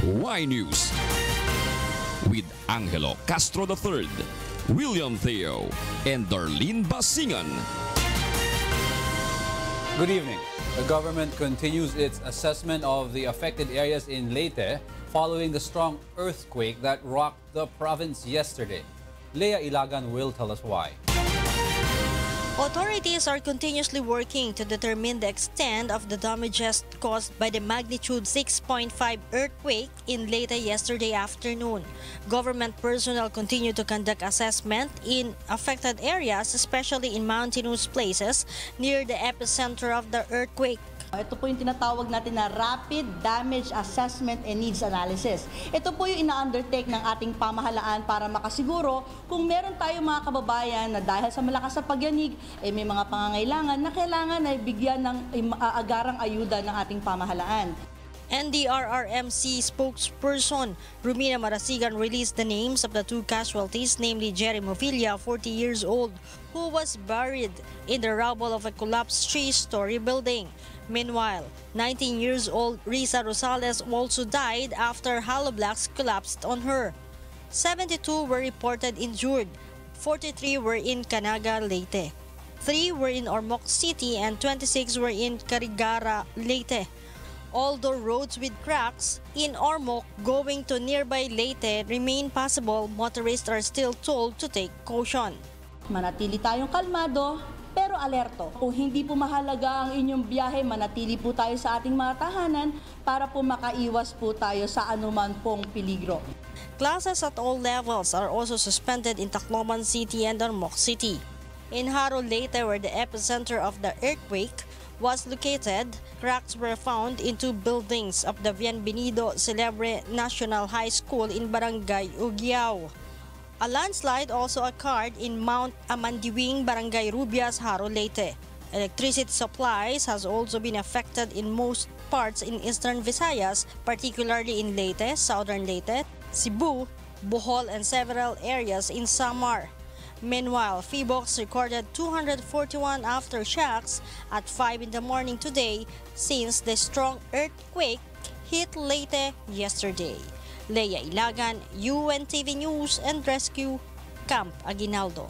Why News with Angelo Castro III, William Thio, and Darlene Basingan. Good evening. The government continues its assessment of the affected areas in Leyte following the strong earthquake that rocked the province yesterday. Leah Ilagan will tell us why. Authorities are continuously working to determine the extent of the damages caused by the magnitude 6.5 earthquake in Leyte yesterday afternoon. Government personnel continue to conduct assessment in affected areas, especially in mountainous places near the epicenter of the earthquake. Ito po yung tinatawag natin na Rapid Damage Assessment and Needs Analysis. Ito po yung ina-undertake ng ating pamahalaan para makasiguro kung meron tayong mga kababayan na dahil sa malakas na pagyanig, eh may mga pangangailangan na kailangan ay bigyan ng agarang ayuda ng ating pamahalaan. NDRRMC spokesperson Rumina Marasigan released the names of the two casualties, namely Jerry Mofilia, 40 years old, who was buried in the rubble of a collapsed three-story building. Meanwhile, 19 years old Risa Rosales also died after hollow blocks collapsed on her. 72 were reported injured, 43 were in Kananga, Leyte. 3 were in Ormoc City and 26 were in Carigara, Leyte. Although roads with cracks in Ormoc going to nearby Leyte remain possible, motorists are still told to take caution. Manatili tayong kalmado, pero alerto. Kung hindi po mahalaga ang inyong biyahe, manatili po tayo sa ating mga tahanan para po makaiwas po tayo sa anuman pong peligro. Classes at all levels are also suspended in Tacloban City and Ormoc City. In Haro Leyte, where the epicenter of the earthquake was located, cracks were found in two buildings of the Bienvenido Celebre National High School in Barangay Ugiao. A landslide also occurred in Mount Amandiwing, Barangay Rubias, Jaro, Leyte. Electricity supplies has also been affected in most parts in eastern Visayas, particularly in Leyte, southern Leyte, Cebu, Bohol, and several areas in Samar. Meanwhile, Phivolcs recorded 241 aftershocks at 5 in the morning today since the strong earthquake hit Leyte yesterday. Leia Ilagan, UNTV News and Rescue, Camp Aguinaldo.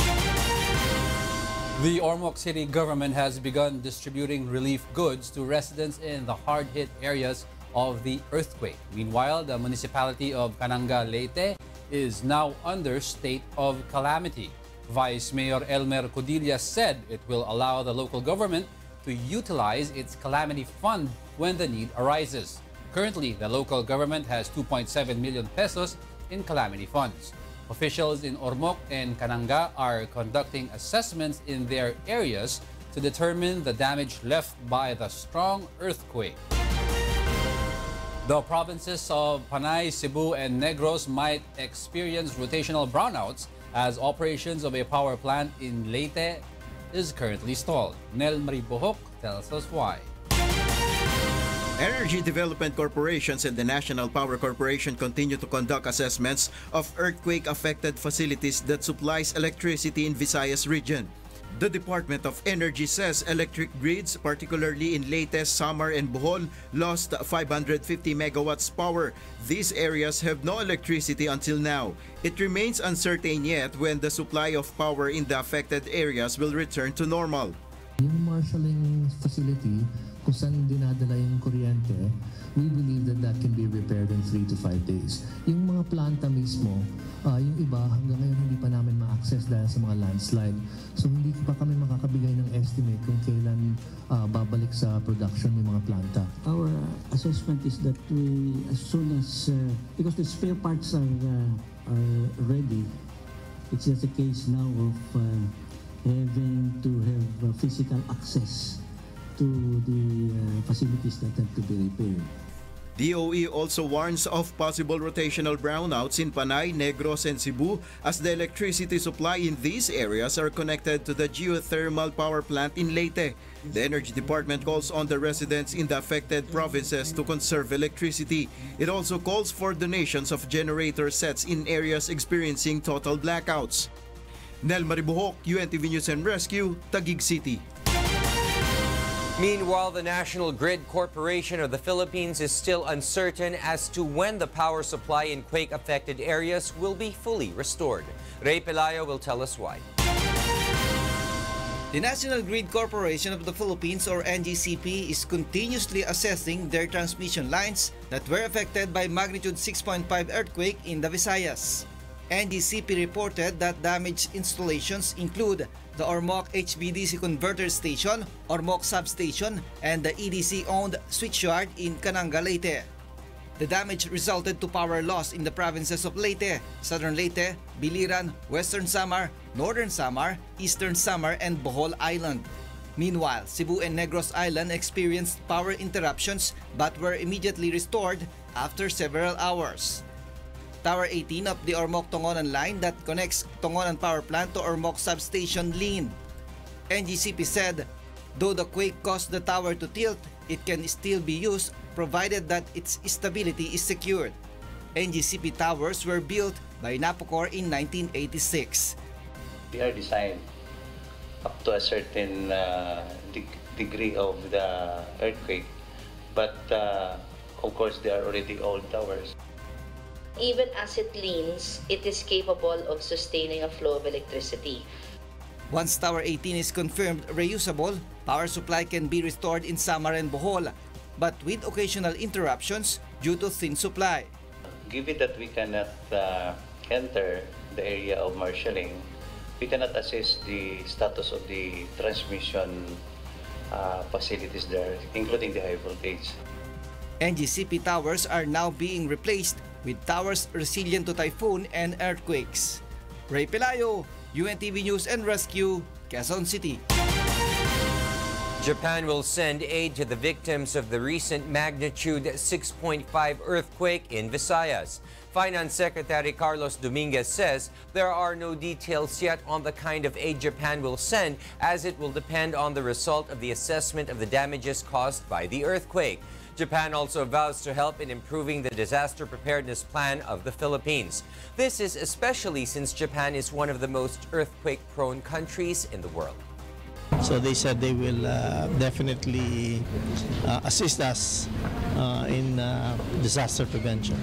The Ormoc City government has begun distributing relief goods to residents in the hard-hit areas of the earthquake. Meanwhile, the municipality of Kananga Leyte is now under state of calamity. Vice Mayor Elmer Codilla said it will allow the local government to utilize its calamity fund when the need arises. Currently, the local government has 2.7 million pesos in calamity funds. Officials in Ormoc and Kananga are conducting assessments in their areas to determine the damage left by the strong earthquake. The provinces of Panay, Cebu, and Negros might experience rotational brownouts as operations of a power plant in Leyte is currently stalled. Nel Maribojoc tells us why. Energy Development Corporations and the National Power Corporation continue to conduct assessments of earthquake-affected facilities that supplies electricity in Visayas region. The Department of Energy says electric grids, particularly in Leyte, Samar, and Bohol, lost 550 megawatts power. These areas have no electricity until now. It remains uncertain yet when the supply of power in the affected areas will return to normal. Yung marshalling facility kung saan dinadala yung kuryente, we believe that that can be repaired in 3 to 5 days. Yung mga planta mismo, uh, yung iba hanggang ngayon hindi pa namin ma-access dahil sa mga landslide. So hindi pa kami makakabigay ng estimate kung kailan uh, babalik sa production yung mga planta. Our assessment is that we, as soon as, uh, because the spare parts are, uh, are ready, it's just a case now of uh, having to have uh, physical access to the uh, facilities that have to be repaired. DOE also warns of possible rotational brownouts in Panay, Negros, and Cebu as the electricity supply in these areas are connected to the geothermal power plant in Leyte. The Energy Department calls on the residents in the affected provinces to conserve electricity. It also calls for donations of generator sets in areas experiencing total blackouts. Nel Maribojoc, UNTV News and Rescue, Taguig City. Meanwhile, the National Grid Corporation of the Philippines is still uncertain as to when the power supply in quake-affected areas will be fully restored. Ray Pelayo will tell us why. The National Grid Corporation of the Philippines or NGCP is continuously assessing their transmission lines that were affected by magnitude 6.5 earthquake in the Visayas. NGCP reported that damaged installations include the Ormoc HVDC converter station, Ormoc substation, and the EDC-owned switchyard in Cananga, Leyte. The damage resulted to power loss in the provinces of Leyte, Southern Leyte, Biliran, Western Samar, Northern Samar, Eastern Samar, and Bohol Island. Meanwhile, Cebu and Negros Island experienced power interruptions but were immediately restored after several hours. Tower 18 of the Ormoc Tongonan line that connects Tongonan Power Plant to Ormoc Substation leaned. NGCP said, though the quake caused the tower to tilt, it can still be used provided that its stability is secured. NGCP towers were built by Napocor in 1986. They are designed up to a certain uh, de degree of the earthquake, but uh, of course they are already old towers. Even as it leans, it is capable of sustaining a flow of electricity. Once Tower 18 is confirmed reusable, power supply can be restored in Samar and Bohol, but with occasional interruptions due to thin supply. Given that we cannot uh, enter the area of marshalling, we cannot assess the status of the transmission uh, facilities there, including the high voltage. NGCP towers are now being replaced with towers resilient to typhoon and earthquakes. Ray Pelayo, UNTV News and Rescue, Quezon City. Japan will send aid to the victims of the recent magnitude 6.5 earthquake in Visayas. Finance Secretary Carlos Dominguez says there are no details yet on the kind of aid Japan will send as it will depend on the result of the assessment of the damages caused by the earthquake. Japan also vows to help in improving the disaster preparedness plan of the Philippines. This is especially since Japan is one of the most earthquake-prone countries in the world. So they said they will uh, definitely uh, assist us uh, in disaster prevention.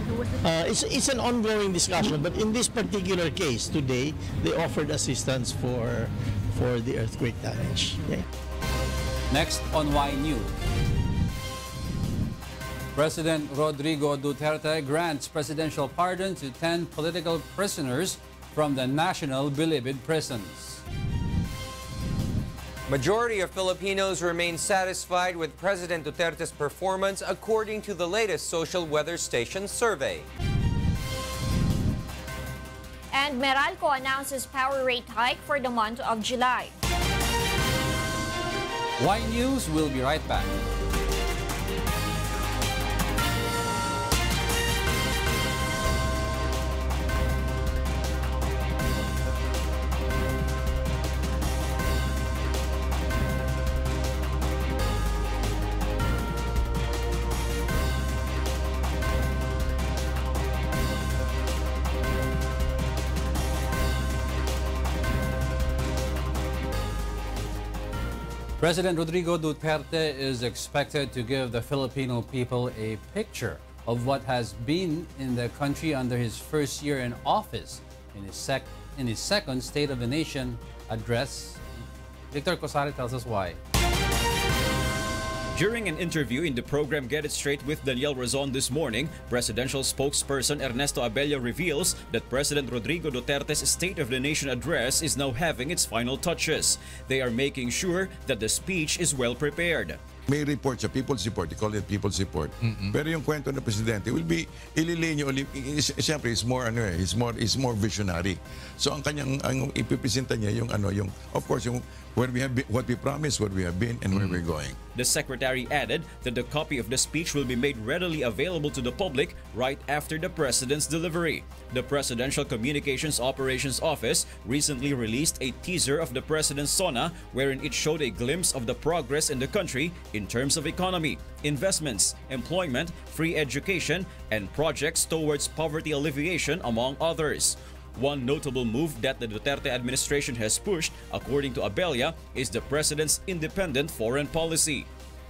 It's, it's an ongoing discussion, but in this particular case today, they offered assistance for, for the earthquake damage. Next on Why News. President Rodrigo Duterte grants presidential pardon to 10 political prisoners from the national Bilibid prisons. Majority of Filipinos remain satisfied with President Duterte's performance according to the latest social weather station survey. And Meralco announces power rate hike for the month of July. Why News will be right back. President Rodrigo Duterte is expected to give the Filipino people a picture of what has been in the country under his first year in office in his, sec in his second State of the Nation address. Victor Cosare tells us why. During an interview in the program Get It Straight with Daniel Razon this morning, presidential spokesperson Ernesto Abella reveals that President Rodrigo Duterte's State of the Nation address is now having its final touches. They are making sure that the speech is well prepared. May report sa people's report, they call it people's report. Mm-mm. Pero yung kwento ng presidente will be uli is, siyempre is more ano eh, is more is more visionary. So ang kanyang ang ipipresenta niya yung ano yung of course yung where we have been, what we promised, where we have been and where we're going. The secretary added that the copy of the speech will be made readily available to the public right after the president's delivery. The Presidential Communications Operations Office recently released a teaser of the president's SONA wherein it showed a glimpse of the progress in the country in terms of economy, investments, employment, free education, and projects towards poverty alleviation among others. One notable move that the Duterte administration has pushed, according to Abella, is the president's independent foreign policy.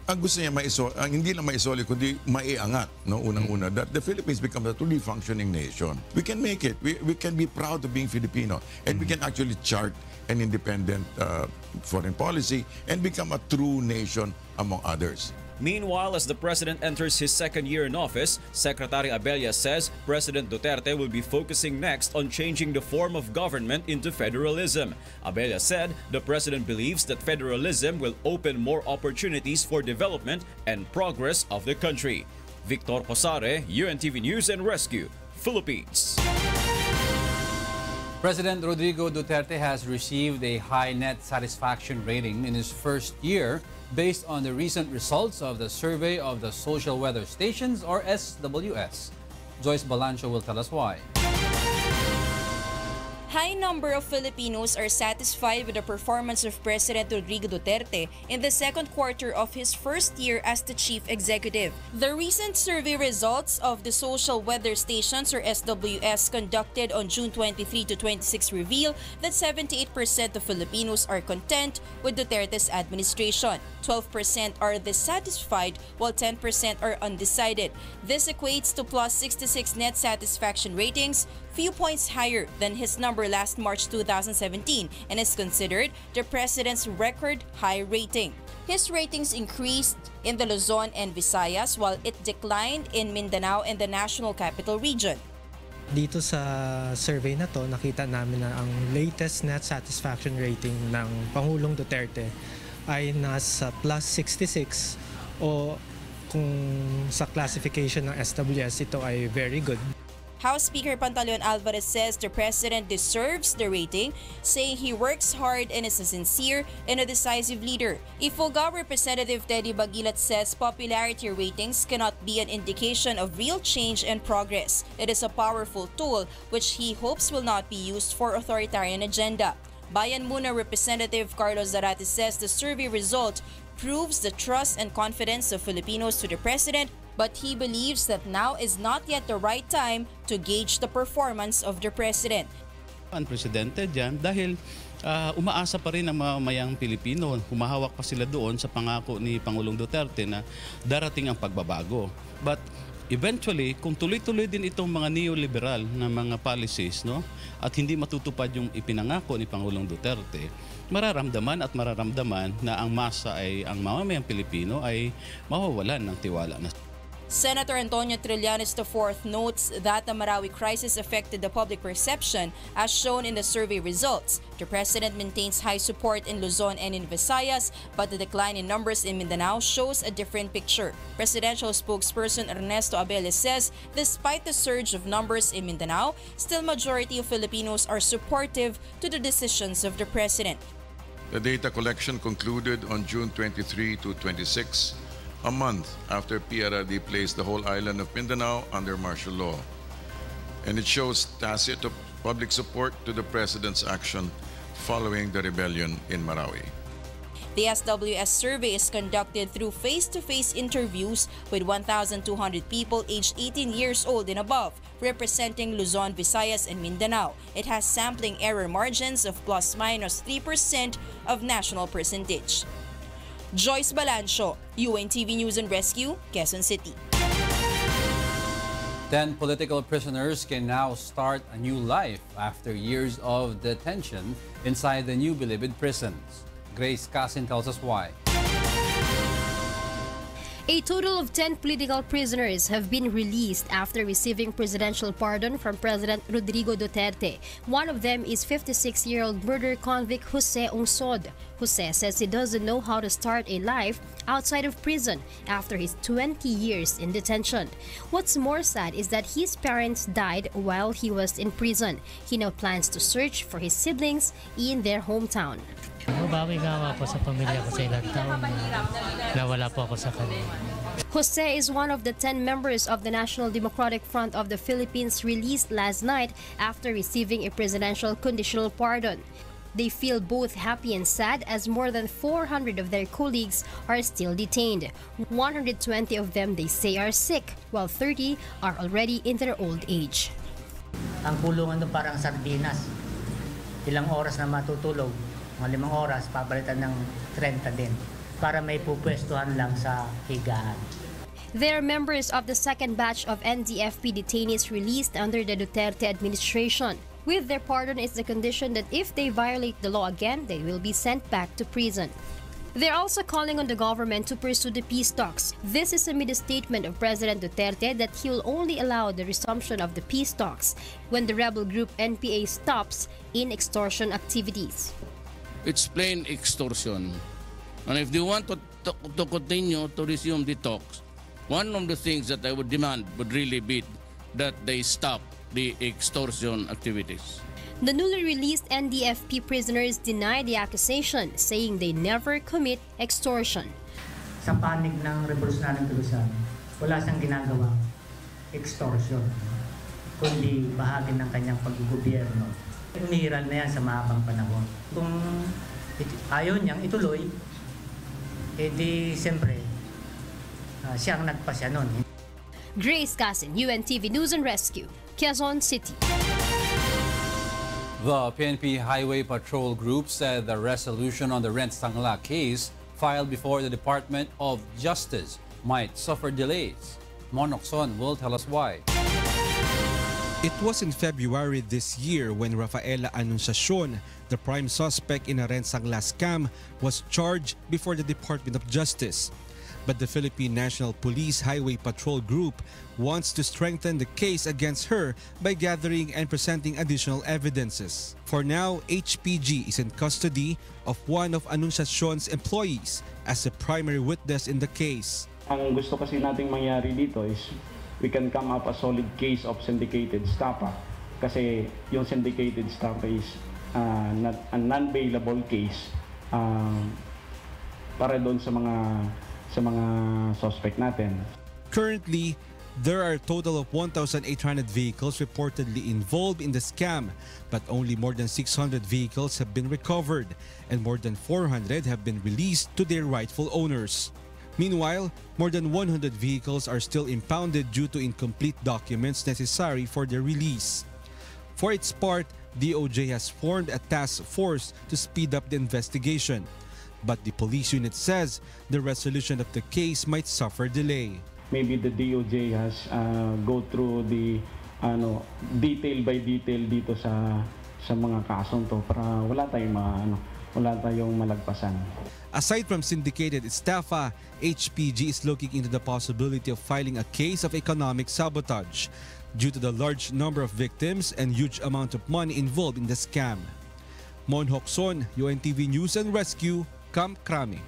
Ang gusto niya maiso, ang hindi lang maisoli kundi maiangat no unang-una that the Philippines becomes a truly functioning nation. We can make it. We, we can be proud of being Filipino and we can actually chart an independent uh, foreign policy and become a true nation among others. Meanwhile, as the president enters his second year in office, Secretary Abella says President Duterte will be focusing next on changing the form of government into federalism. Abella said the president believes that federalism will open more opportunities for development and progress of the country. Victor Cosare, UNTV News and Rescue, Philippines. President Rodrigo Duterte has received a high net satisfaction rating in his first year based on the recent results of the Survey of the Social Weather Stations or SWS. Joyce Balancho will tell us why. High number of Filipinos are satisfied with the performance of President Rodrigo Duterte in the second quarter of his first year as the chief executive. The recent survey results of the Social Weather Stations or SWS conducted on June 23 to 26 reveal that 78% of Filipinos are content with Duterte's administration. 12% are dissatisfied while 10% are undecided. This equates to plus 66 net satisfaction ratings, few points higher than his number last March 2017 and is considered the president's record high rating. His ratings increased in the Luzon and Visayas while it declined in Mindanao and the National Capital Region. Dito sa survey na to, nakita namin na ang latest net satisfaction rating ng Pangulong Duterte ay nasa plus 66 o kung sa classification ng SWS ito ay very good. House Speaker Pantaleon Alvarez says the president deserves the rating, saying he works hard and is a sincere and a decisive leader. Ifugao Representative Teddy Baguilat says popularity ratings cannot be an indication of real change and progress. It is a powerful tool which he hopes will not be used for authoritarian agenda. Bayan Muna Representative Carlos Zarate says the survey result proves the trust and confidence of Filipinos to the president but he believes that now is not yet the right time to gauge the performance of the president. Unprecedented yan dahil uh, umaasa pa rin ang mamamayang Pilipino. Humahawak pa sila doon sa pangako ni Pangulong Duterte na darating ang pagbabago. But eventually, kung tuloy-tuloy din itong mga neoliberal na mga policies no, at hindi matutupad yung ipinangako ni Pangulong Duterte, mararamdaman at mararamdaman na ang masa ay ang mamamayang Pilipino ay mawawalan ng tiwala na Senator Antonio Trillanes IV notes that the Marawi crisis affected the public perception as shown in the survey results. The president maintains high support in Luzon and in Visayas, but the decline in numbers in Mindanao shows a different picture. Presidential spokesperson Ernesto Abella says despite the surge of numbers in Mindanao, still majority of Filipinos are supportive to the decisions of the president. The data collection concluded on June 23 to 26 a month after PRRD placed the whole island of Mindanao under martial law. And it shows tacit public support to the president's action following the rebellion in Marawi. The SWS survey is conducted through face-to-face interviews with 1,200 people aged 18 years old and above, representing Luzon, Visayas, and Mindanao. It has sampling error margins of plus minus 3% of national percentage. Joyce Balancho, UNTV News and Rescue, Quezon City. Ten political prisoners can now start a new life after years of detention inside the new Bilibid prisons. Grace Casin tells us why. A total of 10 political prisoners have been released after receiving presidential pardon from President Rodrigo Duterte. One of them is 56-year-old murder convict Jose Unsod. Jose says he doesn't know how to start a life outside of prison after his 20 years in detention. What's more sad is that his parents died while he was in prison. He now plans to search for his siblings in their hometown. Mabawi nga po sa pamilya ko sa ilang taon na nawala po ako sa kanila. Jose is one of the 10 members of the National Democratic Front of the Philippines released last night after receiving a presidential conditional pardon. They feel both happy and sad as more than 400 of their colleagues are still detained. 120 of them they say are sick, while 30 are already in their old age. Ang kulungan doon parang sardinas. Ilang oras na matutulog, mga limang oras, papalitan ng 30 din. para may pupwestuhan lang sa higaan. They are members of the second batch of NDFP detainees released under the Duterte administration. With their pardon is the condition that if they violate the law again, they will be sent back to prison. They're also calling on the government to pursue the peace talks. This is amid a statement of President Duterte that he will only allow the resumption of the peace talks when the rebel group NPA stops in extortion activities. It's plain extortion. And if they want to, to, to continue to resume the talks, one of the things that I would demand would really be that they stop the extortion activities. The newly released NDFP prisoners deny the accusation, saying they never commit extortion. Sa panig ng revolusyonaryong kilusan, wala siyang ginagawa extortion, kundi bahagi ng kanyang paggugobyerno. Umihiral na yan sa mahabang panahon. Kung ayaw niyang ituloy, edi siyempre, uh, siya ang nagpasya nun. Grace Casin, UNTV News and Rescue, Quezon City. The PNP Highway Patrol Group said the resolution on the Rent Sangla case filed before the Department of Justice might suffer delays. Monokson will tell us why. It was in February this year when Rafaela Anunciacion, the prime suspect in a rent sangla scam, was charged before the Department of Justice. But the Philippine National Police Highway Patrol Group wants to strengthen the case against her by gathering and presenting additional evidences. For now, HPG is in custody of one of Anunciacion's employees as the primary witness in the case. Ang gusto kasi nating mangyari dito is we can come up a solid case of syndicated stapa kasi yung syndicated stapa is uh, not, a non-bailable case uh, para doon sa mga sa mga suspect natin. Currently, there are a total of 1,800 vehicles reportedly involved in the scam, but only more than 600 vehicles have been recovered and more than 400 have been released to their rightful owners. Meanwhile, more than 100 vehicles are still impounded due to incomplete documents necessary for their release. For its part, DOJ has formed a task force to speed up the investigation. But the police unit says the resolution of the case might suffer delay. Maybe the DOJ has uh, go through the ano detail by detail dito sa sa mga kasong to para wala tayong mga ano wala tayong malagpasan. Aside from syndicated estafa, HPG is looking into the possibility of filing a case of economic sabotage due to the large number of victims and huge amount of money involved in the scam. Mon Hokson, UNTV News and Rescue, Camp Crame.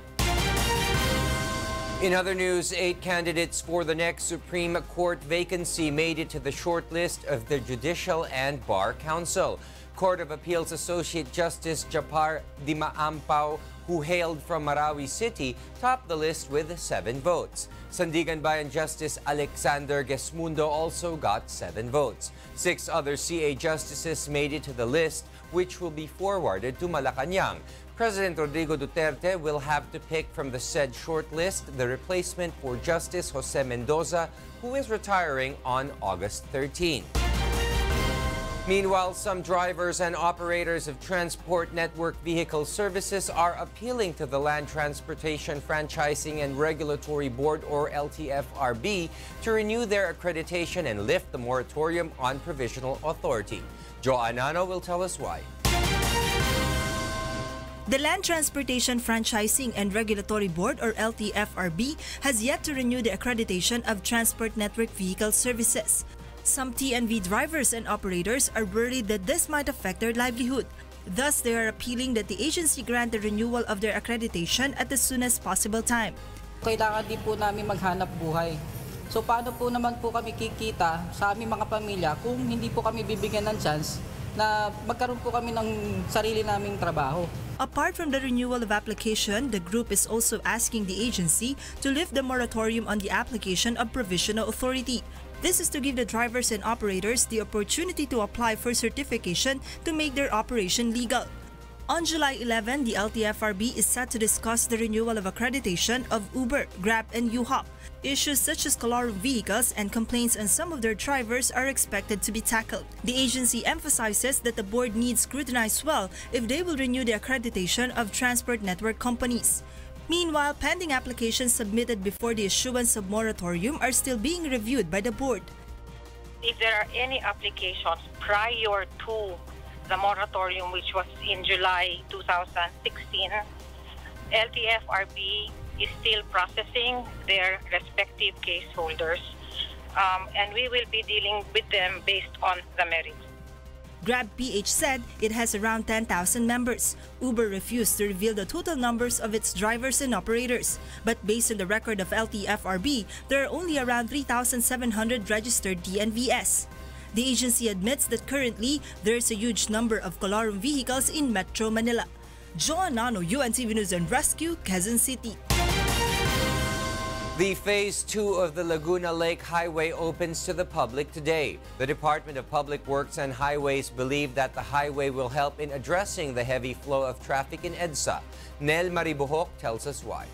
In other news, eight candidates for the next Supreme Court vacancy made it to the shortlist of the Judicial and Bar Council. Court of Appeals Associate Justice Japar Dimaampao, who hailed from Marawi City, topped the list with seven votes. Sandiganbayan Justice Alexander Gesmundo also got seven votes. Six other CA justices made it to the list, which will be forwarded to Malacanang. President Rodrigo Duterte will have to pick from the said shortlist the replacement for Justice Jose Mendoza, who is retiring on August 13. Meanwhile, some drivers and operators of Transport Network Vehicle Services are appealing to the Land Transportation Franchising and Regulatory Board, or LTFRB, to renew their accreditation and lift the moratorium on provisional authority. Joan Nano will tell us why. The Land Transportation Franchising and Regulatory Board or LTFRB has yet to renew the accreditation of Transport Network Vehicle Services. Some TNV drivers and operators are worried that this might affect their livelihood. Thus, they are appealing that the agency grant the renewal of their accreditation at the soonest possible time. Kailangan din po namin maghanap buhay. So paano po naman po kami kikita sa aming mga pamilya kung hindi po kami bibigyan ng chance na magkaroon po kami ng sarili naming trabaho. Apart from the renewal of application, the group is also asking the agency to lift the moratorium on the application of provisional authority. This is to give the drivers and operators the opportunity to apply for certification to make their operation legal. On July 11, the LTFRB is set to discuss the renewal of accreditation of Uber, Grab, and U-Hop. Issues such as color vehicles and complaints on some of their drivers are expected to be tackled. The agency emphasizes that the board needs scrutinize well if they will renew the accreditation of transport network companies. Meanwhile, pending applications submitted before the issuance of moratorium are still being reviewed by the board. If there are any applications prior to the moratorium, which was in July 2016, LTFRB is still processing their respective case holders, um, and we will be dealing with them based on the merits. Grab PH said it has around 10,000 members. Uber refused to reveal the total numbers of its drivers and operators. But based on the record of LTFRB, there are only around 3,700 registered TNVS. The agency admits that currently there is a huge number of Colorum vehicles in Metro Manila. Joan Nano, UNTV News and Rescue, Quezon City. The Phase 2 of the Laguna Lake Highway opens to the public today. The Department of Public Works and Highways believe that the highway will help in addressing the heavy flow of traffic in EDSA. Nel Maribojoc tells us why.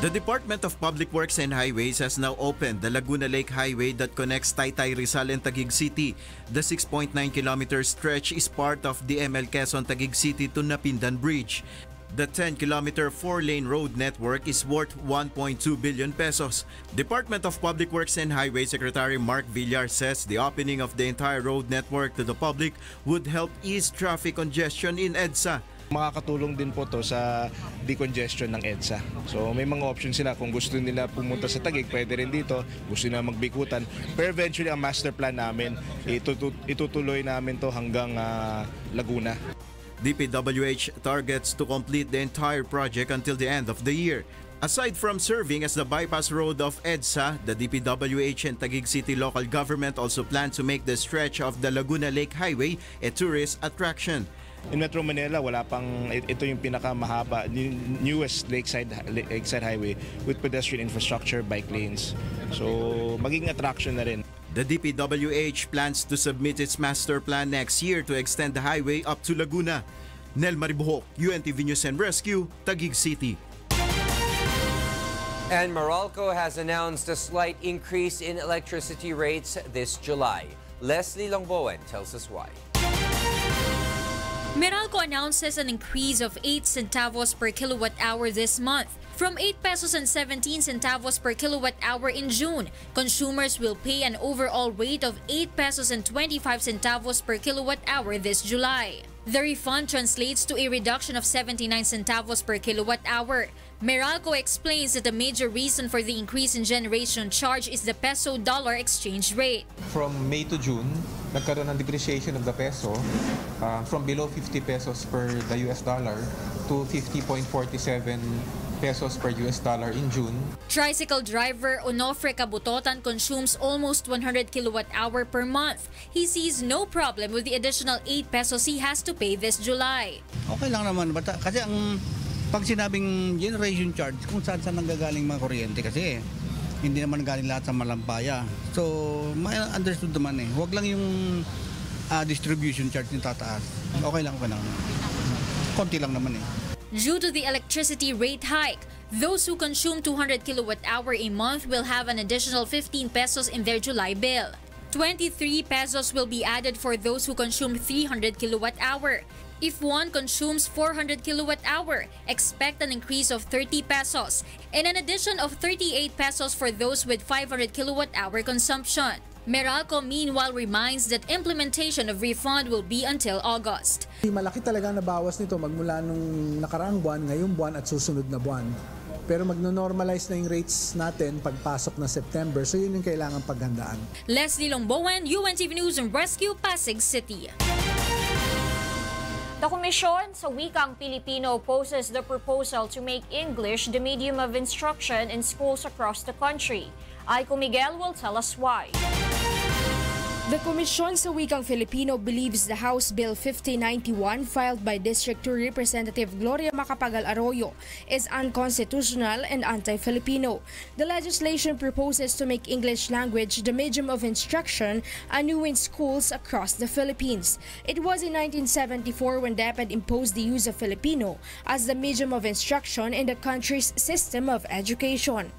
The Department of Public Works and Highways has now opened the Laguna Lake Highway that connects Taytay Rizal and Taguig City. The 6.9 kilometer stretch is part of the ML Quezon Taguig City to Napindan Bridge. The 10-kilometer four-lane road network is worth 1.2 billion pesos. Department of Public Works and Highway Secretary Mark Villar says the opening of the entire road network to the public would help ease traffic congestion in EDSA. Makakatulong din po to sa decongestion ng EDSA. So may mga options sila kung gusto nila pumunta sa Taguig, pwede rin dito, gusto nila magbikutan. Pero eventually ang master plan namin, itutuloy namin to hanggang uh, Laguna. DPWH targets to complete the entire project until the end of the year. Aside from serving as the bypass road of EDSA, the DPWH and Taguig City local government also plan to make the stretch of the Laguna Lake Highway a tourist attraction. In Metro Manila, wala pang ito yung pinakamahaba, newest lakeside lakeside highway with pedestrian infrastructure, bike lanes. So, maging attraction na rin. The DPWH plans to submit its master plan next year to extend the highway up to Laguna. Nel Maribuhok, UNTV News and Rescue, Taguig City. And Meralco has announced a slight increase in electricity rates this July. Leslie Longbowen tells us why. Meralco announces an increase of 8 centavos per kilowatt hour this month. From 8 pesos and 17 centavos per kilowatt hour in June, consumers will pay an overall rate of 8 pesos and 25 centavos per kilowatt hour this July. The refund translates to a reduction of 79 centavos per kilowatt hour. Meralco explains that the major reason for the increase in generation charge is the peso-dollar exchange rate. From May to June, nagkaroon ng depreciation of the peso uh, from below 50 pesos per the US dollar to 50.47 pesos per US dollar in June. Tricycle driver Onofre Kabutotan consumes almost 100 kilowatt hour per month. He sees no problem with the additional 8 pesos he has to pay this July. Okay lang naman bata kasi ang pag sinabing generation charge kung saan saan nanggagaling mga kuryente kasi hindi naman galing lahat sa malampaya. So, may understood naman eh. Huwag lang yung uh, distribution charge yung tataas. Okay lang, okay lang. Konti lang naman eh. Due to the electricity rate hike, those who consume 200 kilowatt hour a month will have an additional 15 pesos in their July bill. 23 pesos will be added for those who consume 300 kilowatt hour. If one consumes 400 kilowatt hour, expect an increase of 30 pesos and an addition of 38 pesos for those with 500 kilowatt hour consumption. Meralco meanwhile reminds that implementation of refund will be until August. Malaki talaga nabawas nito magmula nung nakaraang buwan, ngayong buwan at susunod na buwan. Pero magno-normalize na yung rates natin pagpasok ng September. So yun yung kailangan paghandaan. Leslie Longbowen, UNTV News and Rescue, Pasig City. The Komisyon sa Wikang Pilipino poses the proposal to make English the medium of instruction in schools across the country. Aiko Miguel will tell us why. The Komisyon sa Wikang Filipino believes the House Bill 5091 filed by District 2 Representative Gloria Macapagal Arroyo is unconstitutional and anti-Filipino. The legislation proposes to make English language the medium of instruction anew in schools across the Philippines. It was in 1974 when DepEd imposed the use of Filipino as the medium of instruction in the country's system of education.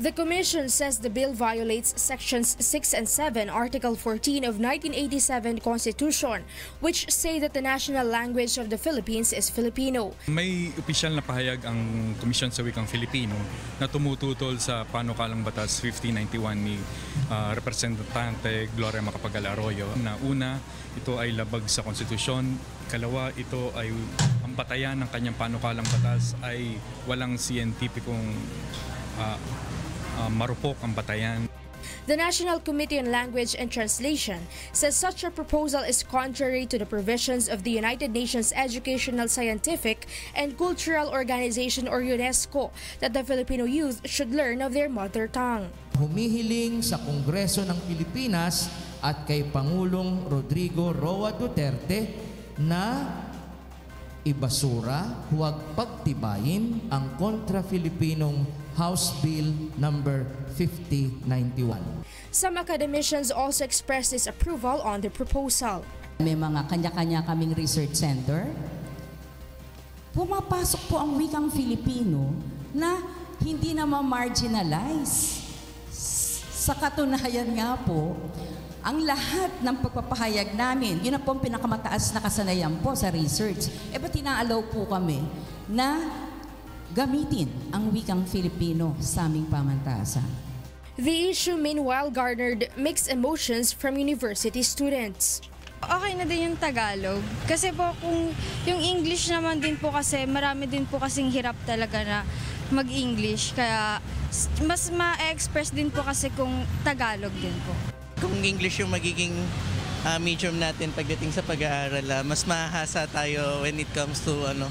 The Commission says the bill violates Sections 6 and 7, Article 14 of 1987 Constitution, which say that the national language of the Philippines is Filipino. May opisyal na pahayag ang Komisyon sa Wikang Filipino na tumututol sa panukalang batas 1591 ni uh, Representante Gloria Macapagal Arroyo na una, ito ay labag sa konstitusyon, kalawa, ito ay ang batayan ng kanyang panukalang batas ay walang siyentipikong uh, uh, marupok ang batayan. The National Committee on Language and Translation says such a proposal is contrary to the provisions of the United Nations Educational, Scientific, and Cultural Organization or UNESCO that the Filipino youth should learn of their mother tongue. Humihiling sa Kongreso ng Pilipinas at kay Pangulong Rodrigo Roa Duterte na ibasura, huwag pagtibayin ang kontra-Filipinong House Bill number 5091. Some academicians also expressed disapproval on the proposal. May mga kanya-kanya kaming research center. Pumapasok po ang wikang Filipino na hindi na ma-marginalize. Sa katunayan nga po, ang lahat ng pagpapahayag namin, yun ang po ang pinakamataas na kasanayan po sa research. E ba't inaalaw po kami na gamitin ang wikang Filipino sa aming pamantasan? The issue meanwhile garnered mixed emotions from university students. Okay na din yung Tagalog. Kasi po kung yung English naman din po kasi marami din po kasing hirap talaga na mag-English. Kaya mas ma-express din po kasi kung Tagalog din po. Kung English yung magiging uh, medium natin pagdating sa pag-aaral, uh, mas mahasa tayo when it comes to ano,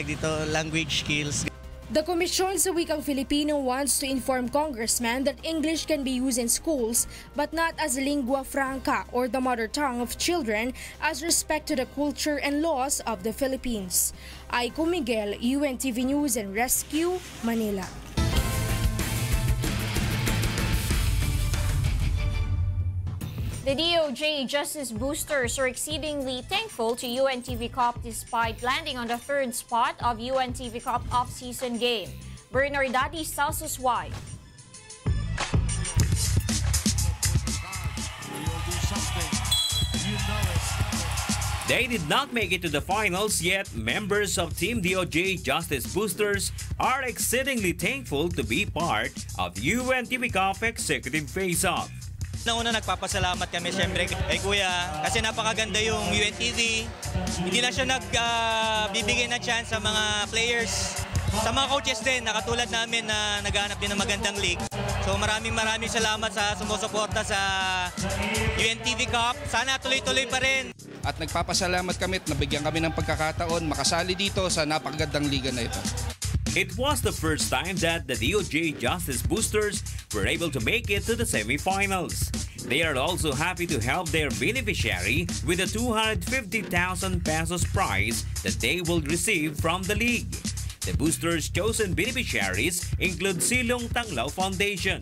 dito, language skills. The Komisyon sa Wikang Filipino wants to inform congressmen that English can be used in schools but not as lingua franca or the mother tongue of children as respect to the culture and laws of the Philippines. Aiko Miguel, UNTV News and Rescue, Manila. The DOJ Justice Boosters are exceedingly thankful to UNTV Cup despite landing on the third spot of UNTV Cup off-season game. Bernardati tells us why. They did not make it to the finals, yet members of Team DOJ Justice Boosters are exceedingly thankful to be part of UNTV Cup Executive Face-Off. Nauna nagpapasalamat kami siyempre kay Kuya kasi napakaganda yung UNTV. Hindi lang siya nagbibigay uh, ng chance sa mga players. Sa mga coaches din, nakatulad namin na naghahanap din ng magandang league. So maraming maraming salamat sa sumusuporta sa UNTV Cup. Sana tuloy-tuloy pa rin. At nagpapasalamat kami at nabigyan kami ng pagkakataon makasali dito sa napakagandang liga na ito. It was the first time that the DOJ Justice Boosters were able to make it to the semifinals. They are also happy to help their beneficiary with a 250,000 pesos prize that they will receive from the league. The boosters' chosen beneficiaries include Silong Tanglao Foundation,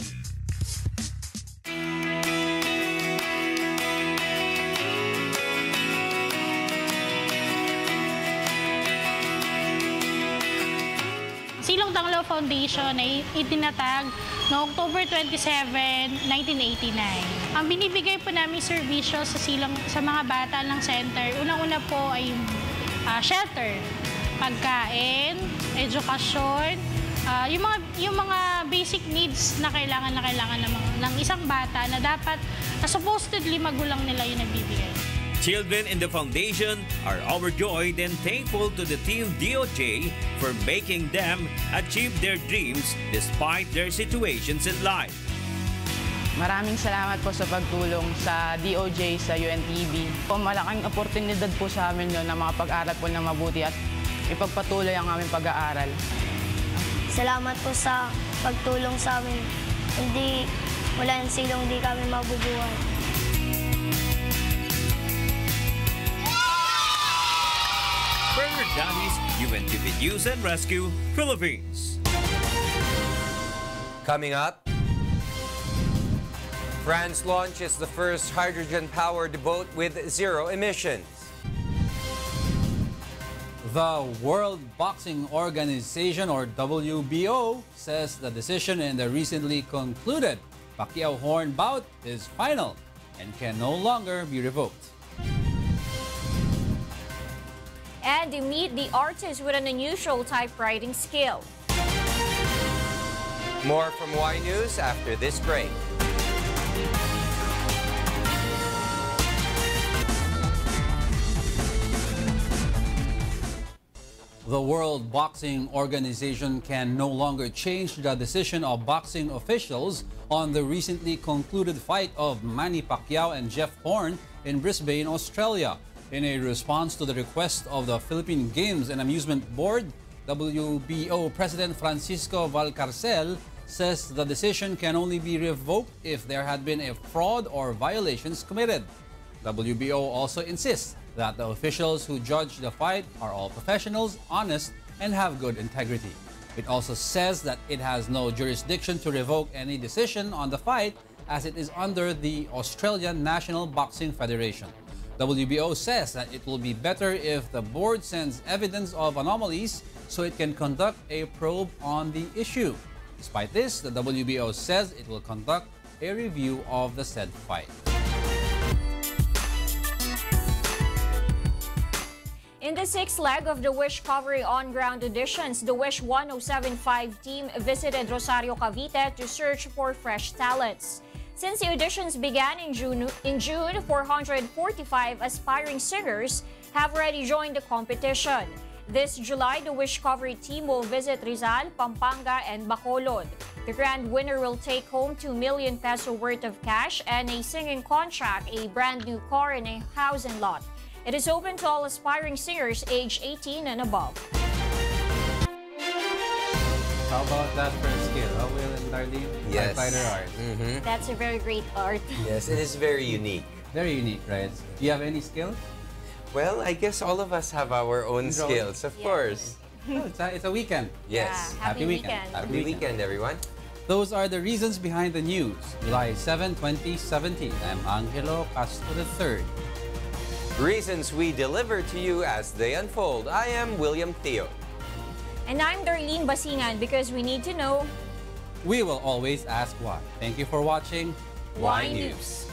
Foundation ay itinatag noong October 27, 1989. Ang binibigay po namin serbisyo sa silang sa mga bata ng center, unang-una po ay uh, shelter, pagkain, edukasyon, uh, yung mga yung mga basic needs na kailangan na kailangan ng, ng isang bata na dapat na supposedly magulang nila yung nagbibigay. Children in the foundation are overjoyed and thankful to the Team DOJ for making them achieve their dreams despite their situations in life. Maraming salamat po sa pagtulong sa DOJ, sa UNTV. Po, malaking oportunidad po sa amin yun na makapag-aral po ng mabuti at ipagpatuloy ang aming pag-aaral. Salamat po sa pagtulong sa amin. Hindi, wala yung silong, hindi kami mabubuhay. Bernard Davies, UNTV News and Rescue, Philippines. Coming up, France launches the first hydrogen-powered boat with zero emissions. The World Boxing Organization, or WBO, says the decision in the recently concluded Pacquiao Horn bout is final and can no longer be revoked. And you meet the artist with an unusual typewriting skill. More from Why News after this break. The World Boxing Organization can no longer change the decision of boxing officials on the recently concluded fight of Manny Pacquiao and Jeff Horn in Brisbane, Australia. In a response to the request of the Philippine Games and Amusement Board, WBO President Francisco Valcarcel says the decision can only be revoked if there had been a fraud or violations committed. WBO also insists that the officials who judge the fight are all professionals, honest, and have good integrity. It also says that it has no jurisdiction to revoke any decision on the fight as it is under the Australian National Boxing Federation. WBO says that it will be better if the board sends evidence of anomalies so it can conduct a probe on the issue. Despite this, the WBO says it will conduct a review of the said fight. In the sixth leg of the Wishcovery on-ground auditions, the Wish 1075 team visited Rosario Cavite to search for fresh talents. Since the auditions began in June, in June 445 aspiring singers have already joined the competition. This July, the Wishcovery team will visit Rizal, Pampanga, and Bacolod. The grand winner will take home 2 million peso worth of cash and a singing contract, a brand new car, and a house and lot. It is open to all aspiring singers age 18 and above. How about that for skill? Huh, Will and Darlene? Yes. Typewriter art. Mm-hmm. That's a very great art. Yes, it is very unique. Very unique, right? Do you have any skills? Well, I guess all of us have our own Your own? skills, of course. Oh, it's, a, it's a weekend. Yes. Yeah, happy weekend. Happy weekend, everyone. Those are the reasons behind the news. July 7, 2017. I'm Angelo Castro III. Reasons we deliver to you as they unfold. I am William Thio. And I'm Darlene Basingan because we need to know We will always ask why. Thank you for watching why news.